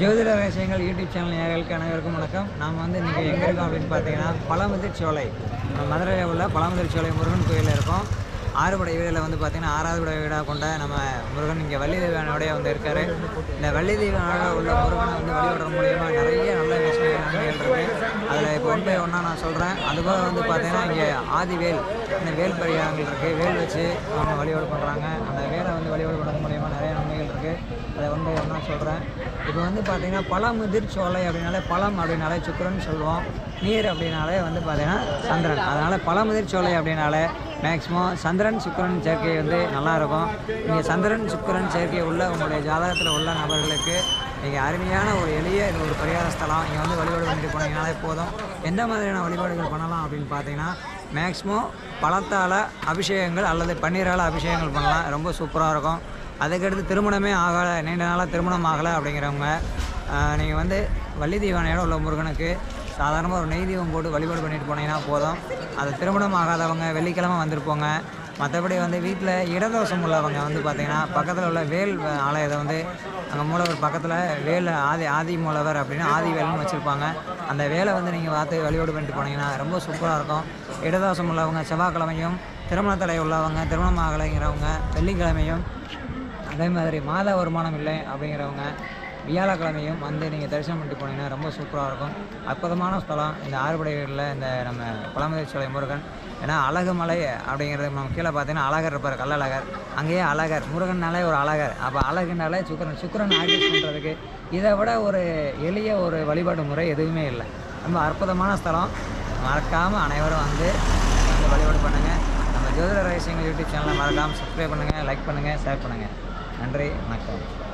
YouTube channel நேர்களுக்கு அனைவருக்கும் வணக்கம். நாம் வந்து இன்றைக்கி எங்கே இருக்கோம் அப்படின்னு பார்த்தீங்கன்னா பழமுதிர் சோலை. நம்ம மதுரையில் உள்ள பழமுதிர் சோலை முருகன் கோயிலில் இருக்கோம். ஆறுபடை வீடில் வந்து பார்த்தீங்கன்னா ஆறாவது படை வீடாக கொண்ட நம்ம முருகன் இங்கே வள்ளி தெய்வானோடைய வந்து இருக்கார். இந்த வள்ளி தெய்வானோட உள்ள முருகனை வந்து வழிபடுற மூலியமாக நிறைய நல்ல விஷயங்கள் நன்மைகள் இருக்குது அதில் இப்போ ஒன் பை ஒன்றா நான் சொல்கிறேன் அதுபோல் வந்து பார்த்தீங்கன்னா இங்கே ஆதிவேல் இந்த வேல் பரிகாரங்கள் இருக்குது வேல் வச்சு அவங்க வழிபாடு பண்ணுறாங்க அந்த வேலை வந்து வழிபாடு பண்ணுறது மூலியமாக நிறைய நன்மைகள் இருக்குது அதை சொல்கிறேன் இப்போ வந்து பார்த்தீங்கன்னா பழமுதிர் சோலை அப்படின்னாலே பழம் அப்படின்னாலே சுக்கரன் சொல்லுவோம். நீர் அப்படின்னாலே வந்து பார்த்தீங்கன்னா சந்திரன். அதனால் பழமுதிர் சோலை அப்படின்னாலே மேக்ஸிமம் சந்திரன் சுக்கரன் சேர்க்கை வந்து நல்லாயிருக்கும் நீங்கள் சந்திரன் சுக்கிரன் சேர்க்கை உள்ள உங்களுடைய ஜாதகத்தில் உள்ள நபர்களுக்கு நீங்கள் அருமையான ஒரு எளிய இது ஒரு பரிகார ஸ்தலம். இங்கே வந்து வழிபாடு பண்ணிட்டு போனீங்கனாலே போதும். எந்த மாதிரியான வழிபாடுகள் பண்ணலாம் அப்படின்னு பார்த்தீங்கன்னா மேக்ஸிமம் பழத்தால் அபிஷேகங்கள் அல்லது பன்னீரால் அபிஷேகங்கள் பண்ணலாம். ரொம்ப சூப்பராக இருக்கும். அதுக்கடுத்து திருமணமே ஆகலை. நீண்ட நாளாக திருமணம் ஆகலை அப்படிங்கிறவங்க நீங்கள் வந்து வள்ளி தீவானையோட உள்ள முருகனுக்கு சாதாரணமாக ஒரு நெய் தீபம் போட்டு வழிபாடு பண்ணிட்டு போனீங்கன்னா போதும். அது திருமணம் ஆகாதவங்க வெள்ளிக்கிழமை வந்திருப்போங்க மற்றபடி வந்து வீட்டில் இடதோஷம் உள்ளவங்க வந்து பார்த்திங்கன்னா பக்கத்தில் உள்ள வேல் ஆலயத்தை வந்து அங்கே மூலவர் பக்கத்தில் வேல் ஆதி ஆதி மூலவர் அப்படின்னு ஆதி வேல்னு வச்சுருப்பாங்க. அந்த வேலை வந்து நீங்கள் பார்த்து வழிபாடு பண்ணிட்டு போனீங்கன்னா ரொம்ப சூப்பராக இருக்கும். இடதோஷம் உள்ளவங்க செவ்வாய்க்கிழமையும் திருமணத்தடை உள்ளவங்க திருமணம் ஆகலைங்கிறவங்க வெள்ளிக்கிழமையும் அதே மாதிரி மாத வருமானம் இல்லை அப்படிங்கிறவங்க வியாழக்கிழமையும் வந்து நீங்கள் தரிசனம் பண்ணிட்டு போனீங்கன்னா ரொம்ப சூப்பராக இருக்கும். அற்புதமான ஸ்தலம். இந்த ஆறுபடைகளில் இந்த நம்ம பழமுதிர் சோலை முருகன். ஏன்னா அழகுமலை அப்படிங்கிறது நம்ம கீழே பார்த்தீங்கன்னா அழகர் இருப்பார் கல்லழகர் அங்கேயே அழகர். முருகன்னாலே ஒரு அழகர். அப்போ அழகுனாலே சுக்கரன் சுக்கரன் ஆக்டிவேட் பண்ணுறதுக்கு இதை விட ஒரு எளிய ஒரு வழிபாடு முறை எதுவுமே இல்லை. ரொம்ப அற்புதமான ஸ்தலம். மறக்காமல் அனைவரும் வந்து வந்து வழிபாடு பண்ணுங்கள் நம்ம ஜோதிட ரகசியங்கள் யூடியூப் சேனலை மறக்காமல் சப்ஸ்கிரைப் பண்ணுங்கள் லைக் பண்ணுங்கள் ஷேர் பண்ணுங்கள் நன்றி வணக்கம்.